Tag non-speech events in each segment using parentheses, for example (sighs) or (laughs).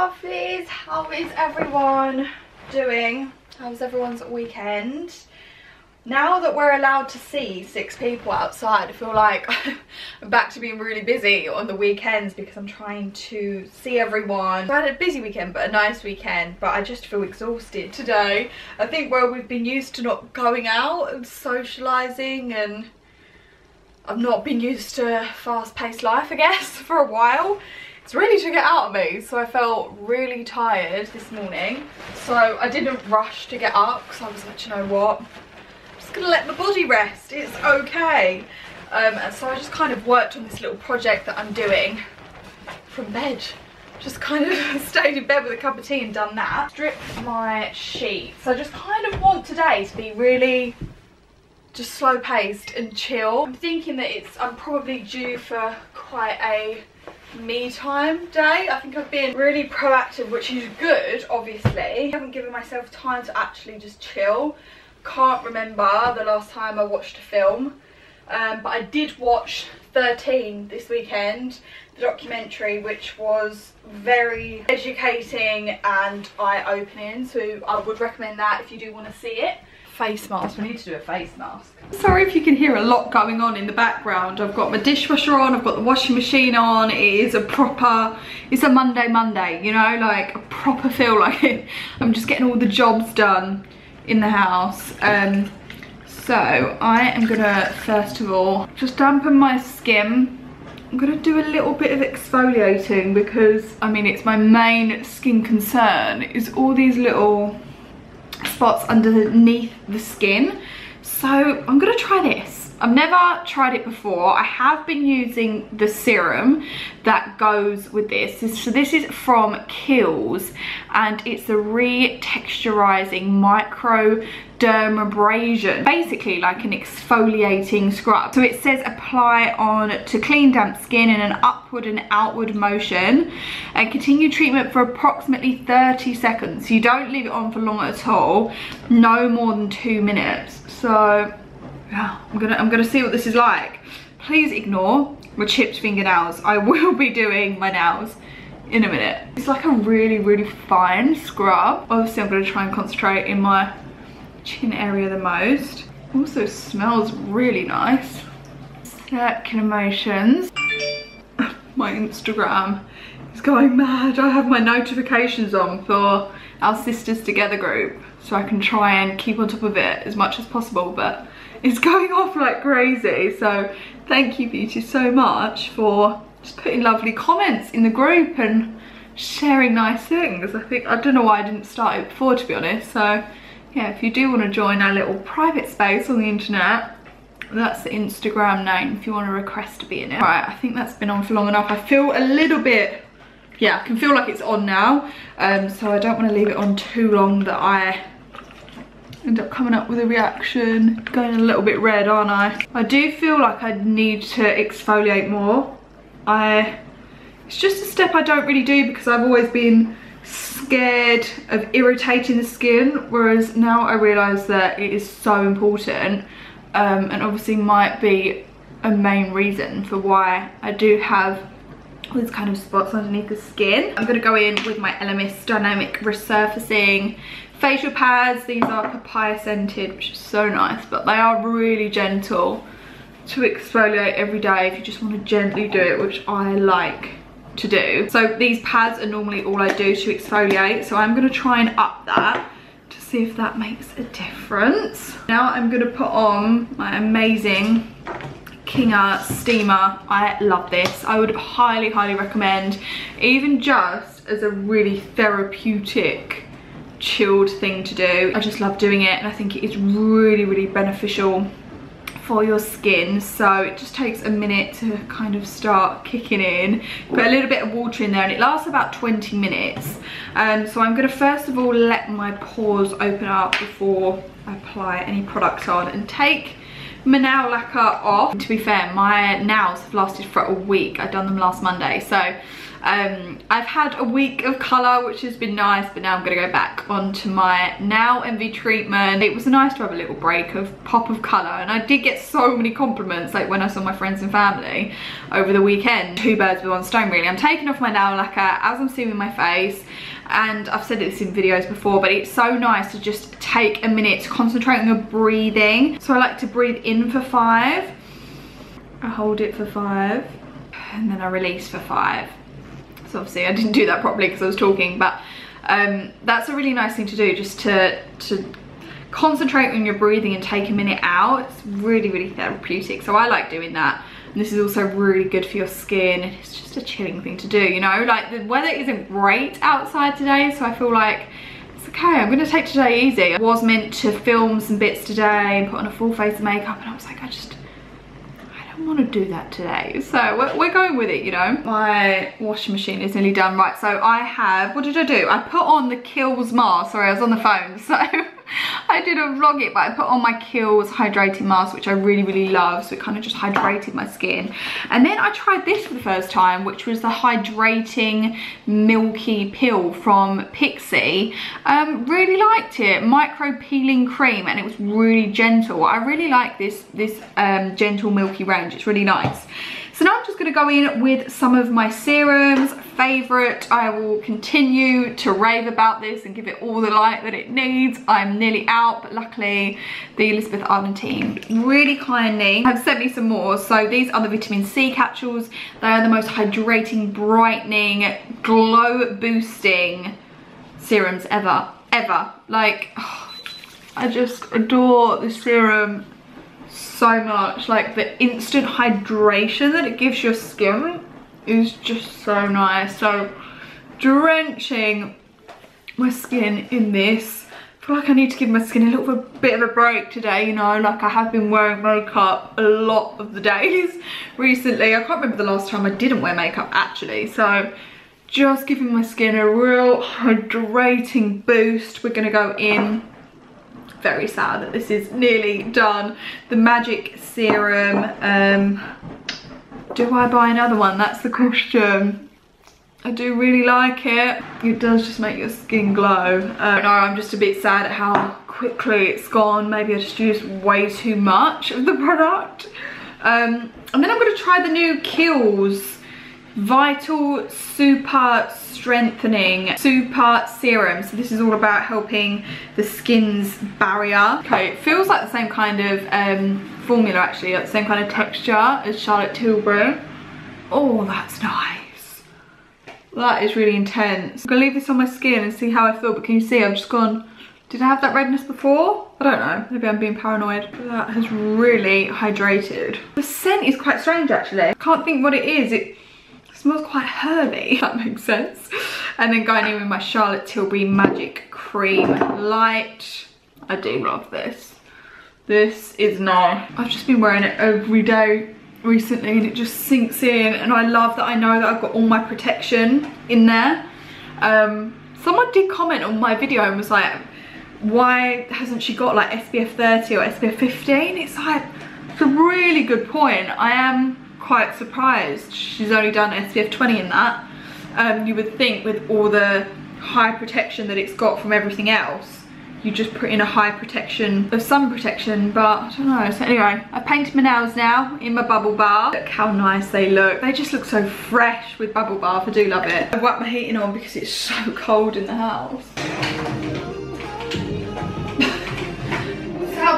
lovelies, how is everyone doing? How's everyone's weekend? Now that we're allowed to see six people outside, I feel like (laughs) I'm back to being really busy on the weekends because I'm trying to see everyone. I had a busy weekend, but a nice weekend, but I just feel exhausted today. I think where we've been used to not going out and socialising and I've not been used to fast-paced life, I guess, (laughs) for a while really took it out of me so I felt really tired this morning. So I didn't rush to get up because I was like you know what? I'm just gonna let my body rest. It's okay. Um, and so I just kind of worked on this little project that I'm doing from bed. Just kind of (laughs) stayed in bed with a cup of tea and done that. Stripped my sheets. I just kind of want today to be really just slow paced and chill. I'm thinking that it's I'm probably due for quite a me time day. I think I've been really proactive, which is good, obviously. I haven't given myself time to actually just chill. Can't remember the last time I watched a film. Um, but I did watch 13 this weekend, the documentary, which was very educating and eye-opening. So I would recommend that if you do want to see it face mask. We need to do a face mask. Sorry if you can hear a lot going on in the background. I've got my dishwasher on, I've got the washing machine on. It is a proper, it's a Monday Monday, you know, like a proper feel like it. (laughs) I'm just getting all the jobs done in the house. Um, so I am gonna, first of all, just dampen my skin I'm gonna do a little bit of exfoliating because I mean it's my main skin concern is all these little spots underneath the skin. So I'm gonna try this. I've never tried it before. I have been using the serum that goes with this. So this is from Kiehl's and it's a re-texturizing micro dermabrasion basically like an exfoliating scrub. So it says apply on to clean damp skin in an upward and outward motion and continue treatment for approximately 30 seconds. You don't leave it on for long at all. No more than two minutes. So yeah, I'm gonna I'm gonna see what this is like. Please ignore my chipped fingernails. I (laughs) will be doing my nails in a minute. It's like a really, really fine scrub. Obviously, I'm gonna try and concentrate in my chin area the most. Also smells really nice. Circular motions. (laughs) my Instagram is going mad. I have my notifications on for our Sisters Together group so I can try and keep on top of it as much as possible but it's going off like crazy. So thank you Beauty so much for just putting lovely comments in the group and sharing nice things. I think, I don't know why I didn't start it before to be honest. So yeah, if you do want to join our little private space on the internet, that's the Instagram name if you want to request to be in it. Right, I think that's been on for long enough. I feel a little bit, yeah, I can feel like it's on now. Um, so I don't want to leave it on too long that I end up coming up with a reaction going a little bit red aren't I I do feel like I need to exfoliate more I it's just a step I don't really do because I've always been scared of irritating the skin whereas now I realise that it is so important um, and obviously might be a main reason for why I do have these kind of spots underneath the skin. I'm going to go in with my Elemis Dynamic Resurfacing facial pads these are papaya scented which is so nice but they are really gentle to exfoliate every day if you just want to gently do it which i like to do. So these pads are normally all i do to exfoliate so i'm going to try and up that to see if that makes a difference. Now i'm going to put on my amazing Kinga steamer. I love this. I would highly highly recommend even just as a really therapeutic chilled thing to do. I just love doing it and I think it is really, really beneficial for your skin. So it just takes a minute to kind of start kicking in. Put a little bit of water in there and it lasts about 20 minutes. Um, so I'm going to first of all let my pores open up before I apply any products on and take my nail lacquer off. To be fair my nails have lasted for a week. I've done them last Monday. So Um, I've had a week of colour, which has been nice, but now I'm gonna go back onto my Nail Envy treatment. It was nice to have a little break of pop of colour, and I did get so many compliments, like when I saw my friends and family over the weekend. Two birds with one stone, really. I'm taking off my nail lacquer as I'm seeing my face, and I've said this in videos before, but it's so nice to just take a minute to concentrate on your breathing. So I like to breathe in for five, I hold it for five, and then I release for five. So obviously I didn't do that properly because I was talking, but um, that's a really nice thing to do, just to, to concentrate on your breathing and take a minute out. It's really, really therapeutic. So I like doing that. And this is also really good for your skin. It's just a chilling thing to do, you know? Like the weather isn't great outside today, so I feel like it's okay, I'm gonna take today easy. I was meant to film some bits today and put on a full face of makeup and I was like, I just, want to do that today. So we're, we're, going with it you know? My washing machine is nearly done right? So I have what did I do? I put on the Kiehl's mask. Sorry I was on the phone (laughs) so I didn't vlog it, but I put on my Kiehl's hydrating mask, which I really, really love. So it kind of just hydrated my skin. And then I tried this for the first time, which was the hydrating milky peel from Pixi. Um, really liked it. Micro peeling cream, and it was really gentle. I really like this, this um, gentle milky range. It's really nice. So now I'm just gonna go in with some of my serums, favorite. I will continue to rave about this and give it all the light that it needs. I'm nearly out, but luckily the Elizabeth Arden team really kindly have sent me some more. So these are the vitamin C capsules. They are the most hydrating, brightening, glow boosting serums ever, ever. Like, oh, (sighs) I just adore this serum so much. Like the instant hydration that it gives your skin is just so nice. So drenching my skin in this. I feel like I need to give my skin a little bit of a break today, you know, like I have been wearing makeup a lot of the (laughs) days recently. I can't remember the last time I didn't wear makeup actually, so just giving my skin a real hydrating boost. We're gonna go in very sad that this is nearly done. The Magic Serum. Um, do I buy another one? That's the question. I do really like it. It does just make your skin glow. Uh, no, I'm just a bit sad at how quickly it's gone. Maybe I just used way too much of the product. Um, and then I'm going to try the new Kiehl's Vital Super Strengthening Super Serum. So this is all about helping the skin's barrier. Okay, it feels like the same kind of um, formula actually, like the same kind of texture as Charlotte Tilbury. Oh, that's nice. That is really intense. I'm gonna leave this on my skin and see how I feel, but can you see I've just gone, did I have that redness before? I don't know, maybe I'm being paranoid. That has really hydrated. The scent is quite strange actually. I can't think what it is. It smells quite herby, (laughs) that makes sense. And then going in with my Charlotte Tilbury Magic Cream Light. I do love this. This is nice. I've just been wearing it every day recently and it just sinks in and I love that I know that I've got all my protection in there. Um, someone did comment on my video and was like, why hasn't she got like SPF 30 or SPF 15? It's like, it's a really good point. I am quite surprised she's only done SPF 20 in that. Um, you would think with all the high protection that it's got from everything else, you just put in a high protection of sun protection, but I don't know. So anyway, I painted my nails now in my bubble bath. Look how nice they look. They just look so fresh with bubble bath. I do love it. I've whacked my heating on because it's so (laughs) cold in the house. (laughs)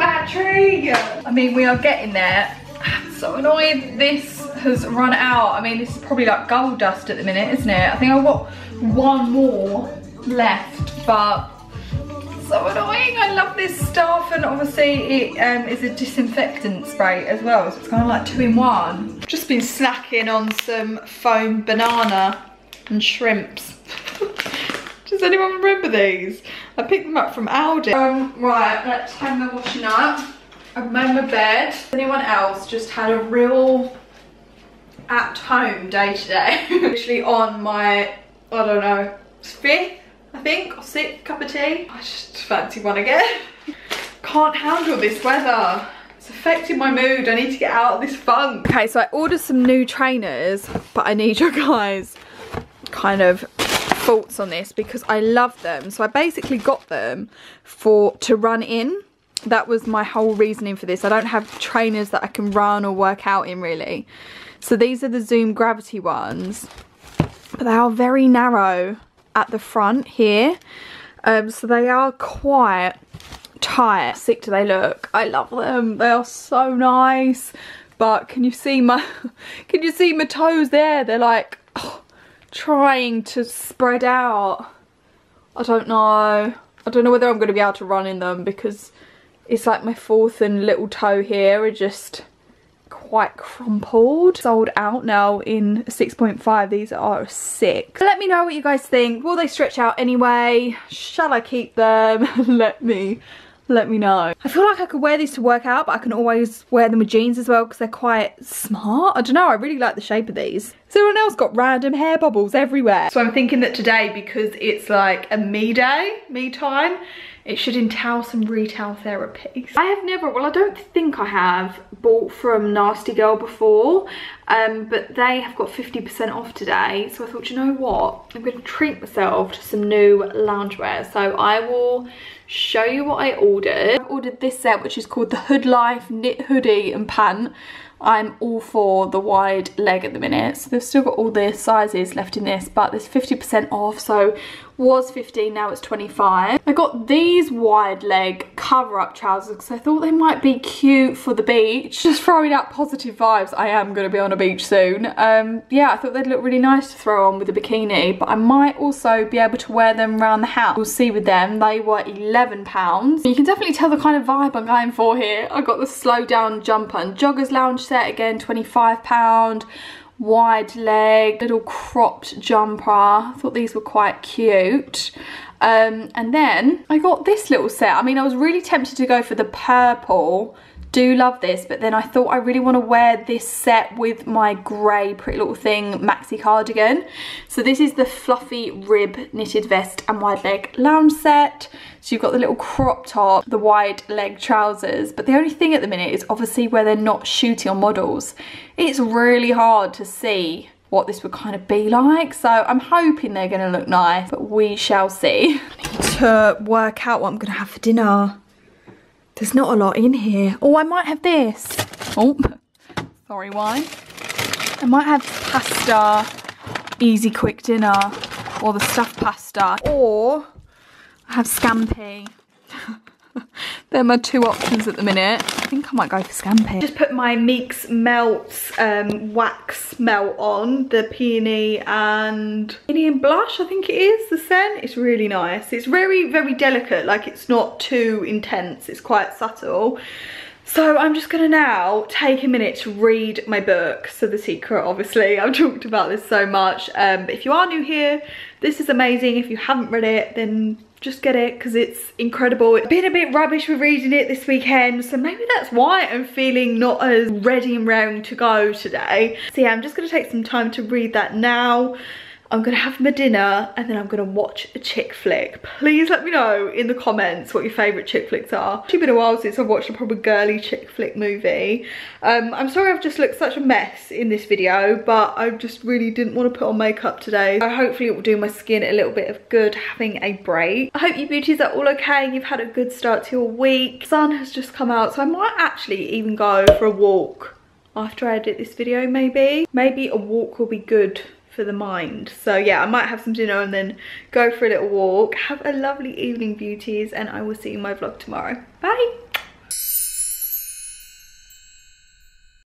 battery. I mean, we are getting there. (sighs) So annoyed this has run out. I mean, this is probably like gold dust at the minute, isn't it? I think I've got one more left, but so annoying. I love this stuff and obviously it um, is a disinfectant spray as well. So it's kind of like two in one. Just been snacking on some foam banana and shrimps. (laughs) Does anyone remember these? I picked them up from Aldi. Um, right, let's hang the washing up. Made my bed. Anyone else just had a real at home day to day. (laughs) Literally on my, I don't know, fifth, I think, or sixth cup of tea. I just fancy one again. (laughs) Can't handle this weather. It's affecting my mood. I need to get out of this funk. Okay, so I ordered some new trainers, but I need (laughs) your guys' kind of thoughts on this because I love them. So I basically got them for to run in. That was my whole reasoning for this. I don't have trainers that I can run or work out in really. So these are the Zoom Gravity ones. But they are very narrow at the front here. Um, so they are quite tight. Sick do they look. I love them. They are so nice. But can you see my, (laughs) can you see my toes there? They're like, oh, trying to spread out. I don't know. I don't know whether I'm going to be able to run in them because it's like my fourth and little toe here are just quite crumpled. Sold out now in 6.5. These are 6. Let me know what you guys think. Will they stretch out anyway? Shall I keep them? (laughs) Let me let me know. I feel like I could wear these to work out, but I can always wear them with jeans as well because they're quite smart. I don't know, I really like the shape of these. So everyone else got random hair bubbles everywhere. So I'm thinking that today, because it's like a me day, me time, it should entail some retail therapy. I have never, well I don't think I have bought from Nasty Girl before, um, but they have got 50% off today. So I thought, you know what, I'm gonna treat myself to some new loungewear. So I will show you what I ordered. I've ordered this set which is called the Hood Life Knit Hoodie and Pant. I'm all for the wide leg at the minute. So they've still got all the sizes left in this, but there's 50% off. So was 15, now it's 25. I got these wide leg cover-up trousers because I thought they might be cute for the beach. Just throwing out positive vibes. I am going to be on a beach soon. Um, yeah, I thought they'd look really nice to throw on with a bikini, but I might also be able to wear them around the house. We'll see with them. They were £11. You can definitely tell the kind of vibe I'm going for here. I got the slow down jumper and joggers lounge set again, £25 wide leg, little cropped jumper. I thought these were quite cute. Um, and then I got this little set. I mean, I was really tempted to go for the purple do love this but then I thought I really want to wear this set with my grey Pretty Little Thing maxi cardigan so this is the fluffy rib knitted vest and wide leg lounge set so you've got the little crop top the wide leg trousers but the only thing at the minute is obviously where they're not shooting on models it's really hard to see what this would kind of be like. So I'm hoping they're going to look nice, but we shall see. I (laughs) need to work out what I'm to have for dinner. There's not a lot in here. Oh, I might have this. Oh, sorry, why? I might have pasta, easy quick dinner, or the stuffed pasta, or I have scampi. (laughs) (laughs) They're my two options at the minute. I think I might go for Scampi. Just put my Meeks Melts um, wax melt on, the peony and peony and blush, I think it is, the scent. It's really nice. It's very, very delicate, like it's not too intense. It's quite subtle. So I'm just gonna now take a minute to read my book, So The Secret, obviously. (laughs) I've talked about this so much, um, but if you are new here, this is amazing. If you haven't read it, then just get it because it's incredible. It's been a bit rubbish with reading it this weekend, so maybe that's why I'm feeling not as ready and raring to go today. So yeah, I'm just gonna take some time to read that now. I'm gonna have my dinner and then I'm gonna watch a chick flick. Please let me know in the comments what your favourite chick flicks are. It's been a while since I've watched a proper girly chick flick movie. Um, I'm sorry I've just looked such a mess in this video, but I just really didn't want to put on makeup today. So hopefully it will do my skin a little bit of good having a break. I hope you beauties are all okay and you've had a good start to your week. Sun has just come out, so I might actually even go for a walk after I edit this video maybe. Maybe a walk will be good for the mind. So yeah, I might have some dinner and then go for a little walk. Have a lovely evening, beauties, and I will see you in my vlog tomorrow. Bye!